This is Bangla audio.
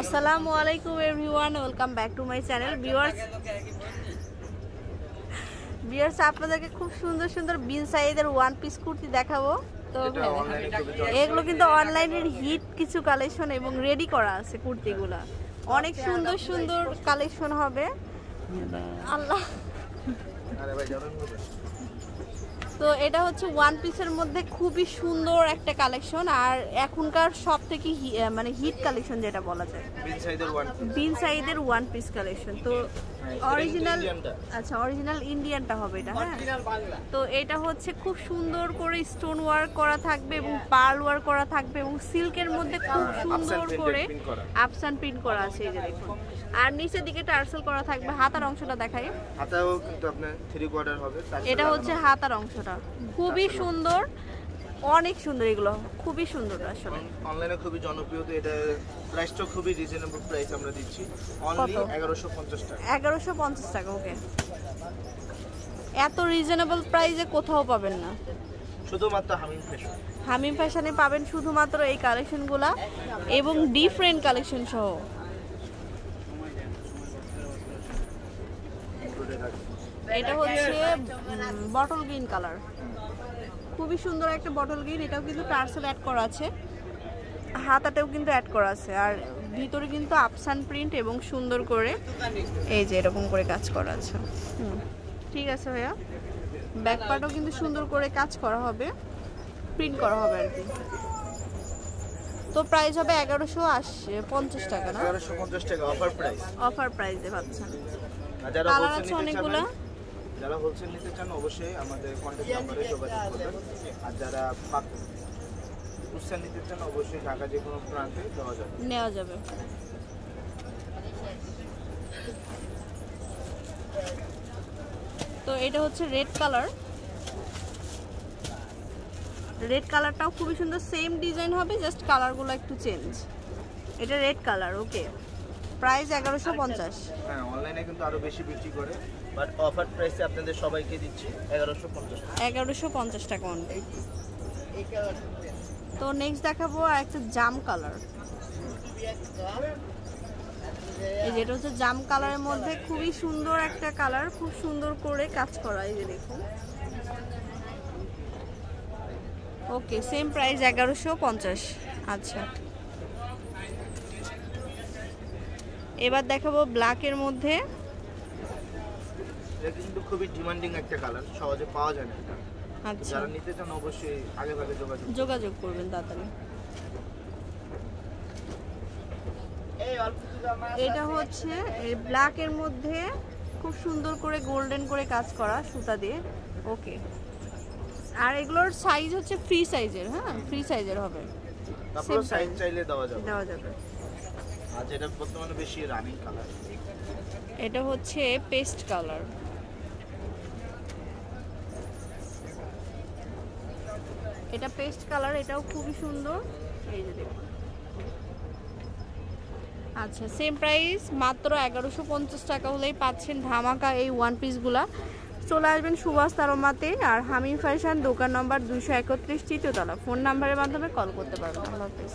আসসালামু আলাইকুম everyone welcome back to my channel. Viewers viewers আপনাদেরকে খুব সুন্দর সুন্দর বিন সাইজের ওয়ান পিস কুর্তি দেখাবো। তো এগুলো কিন্তু অনলাইনের হিট কিছু কালেকশন এবং রেডি করা আছে কুর্তিগুলা। অনেক সুন্দর সুন্দর কালেকশন হবে। আল্লাহ তো এটা হচ্ছে ওয়ান পিসের মধ্যে খুবই সুন্দর একটা কালেকশন আর এখনকার সব থেকে মানে হিট কালেকশন যেটা বলা যায়। বিন সাইজের ওয়ান পিস কালেকশন তো অরিজিনাল আচ্ছা অরিজিনাল ইন্ডিয়ানটা হবে এটা হ্যাঁ। তো এটা হচ্ছে খুব সুন্দর করে স্টোন ওয়ার্ক করা থাকবে এবং পার্ল ওয়ার্ক করা থাকবে এবং সিল্কের মধ্যে খুব হ্যাঁ, সুন্দর করে আপসান প্রিন্ট করা আছে এই যে দেখুন। আর নিচের দিকে টার্সেল করা থাকবে হাতার অংশটা দেখাই। হাতাও কিন্তু আপনার থ্রি কোয়ার্টার হবে এটা হচ্ছে হাতার অংশটা। খুবই সুন্দর। অনেক সুন্দর এগুলো। খুবই সুন্দর আসলে। অনলাইনে খুবই জনপ্রিয় তো এটা প্রাইসটা খুবই রিজনেবল প্রাইস আমরা দিচ্ছি। অনলি কত? এগারোশো পঞ্চাশ টাকা। এগারোশো পঞ্চাশ টাকা ওকে এত রিজনেবল প্রাইসে কোথাও পাবেন না। শুধুমাত্র হামিম ফ্যাশন হামিম ফ্যাশনে পাবেন শুধুমাত্র এই কালেকশনগুলা এবং ডিফারেন্ট কালেকশন সহ। এটা হচ্ছে বটল গ্রিন কালার খুবই সুন্দর একটা বটল গ্রিন এটাও কিন্তু টার্সেল অ্যাড করা আছে। হাতাতেও কিন্তু অ্যাড করা আছে। আর ভিতরে কিন্তু আপসান প্রিন্ট এবং সুন্দর করে এই যে এরকম করে কাজ করা আছে। ঠিক আছে ভাইয়া। ব্যাক পার্টও কিন্তু সুন্দর করে কাজ করা হবে। প্রিন্ট করা হবে আর কি। তো প্রাইস হবে এগারোশো আশি পঞ্চাশ টাকা না? এগারোশো পঞ্চাশ টাকা অফার প্রাইস অফার প্রাইসে পাচ্ছেন। কালার আছে অনেকগুলা। যারা হোলসেল নিতে চান, অবশ্যই আমাদের কন্ট্যাক্ট নাম্বারে যোগাযোগ করবেন। আর যারা খুচরা নিতে চান, অবশ্যই ঢাকা যে কোনো প্রান্তে দেওয়া যাবে। নেওয়া যাবে। তো এটা হচ্ছে রেড কালার রেড কালারটাও খুবই সুন্দর। সেম ডিজাইন হবে জাস্ট কালারগুলো একটু চেঞ্জ এটা রেড কালার ওকে প্রাইস এগারোশো পঞ্চাশ। হ্যাঁ অনলাইনে কিন্তু আরও বেশি বিক্রি করে বাট অফার প্রাইসে আপনাদের সবাইকে দিচ্ছি এগারোশো পঞ্চাশ এগারোশো পঞ্চাশ টাকা অনলি তো নেক্সট দেখাবো একটা জাম কালার এই যেটা হচ্ছে জাম কালারের মধ্যে খুবই সুন্দর একটা কালার খুব সুন্দর করে কাজ করা এই যে দেখুন। ওকে সেম প্রাইস এগারোশো পঞ্চাশ। আচ্ছা। এবার দেখাবো ব্ল্যাকের মধ্যে। এটা কিন্তু খুবই ডিমান্ডিং একটা কালার সহজে পাওয়া যায় না এটা। আচ্ছা। যারা নিতে চান অবশ্যই আগে ভাগে যোগাযোগ করবেন। যোগাযোগ করবেন তাড়াতাড়ি। এটা হচ্ছে এই ব্ল্যাকের মধ্যে খুব সুন্দর করে গোল্ডেন করে কাজ করা সুতা দিয়ে। ওকে আর এগুলোর সাইজ হচ্ছে ফ্রি সাইজের হ্যাঁ? ফ্রি সাইজের হবে। তারপরে সাইজ চাইলে দেওয়া যাবে। দেওয়া যাবে। যেটা বর্তমানে বেশি রানিং কালার এটা হচ্ছে পেস্ট কালার এটা পেস্ট কালার এটাও খুবই সুন্দর। এই যে দেখুন। আচ্ছা সেম প্রাইস মাত্র এগারোশো পঞ্চাশ টাকা হলেই পাচ্ছেন ধামাকা এই ওয়ান পিসগুলা চলে আসবেন সুভাষ তারমাতে আর হামিম ফ্যাশন দোকান নম্বর দুশো একত্রিশ, তৃতীয়তলা। ফোন নাম্বারের মাধ্যমে কল করতে পারবেন। আল্লাহ হাফিজ।